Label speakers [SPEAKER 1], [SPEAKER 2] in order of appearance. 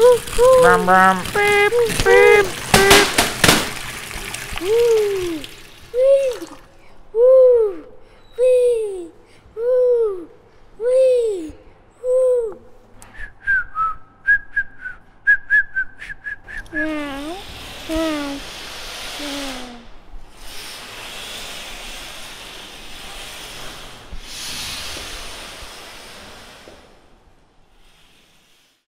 [SPEAKER 1] Brum brum. Beep beep beep.
[SPEAKER 2] Woo! Wee! Woo! Wee! Woo! Wee! Woo!